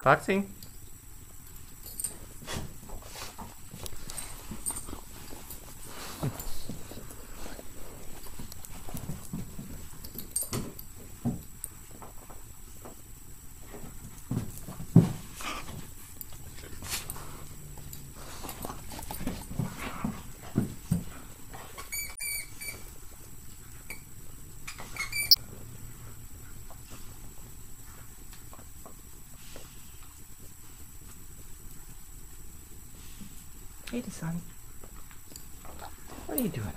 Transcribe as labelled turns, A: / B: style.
A: Foxy? Hey, son. What are you doing?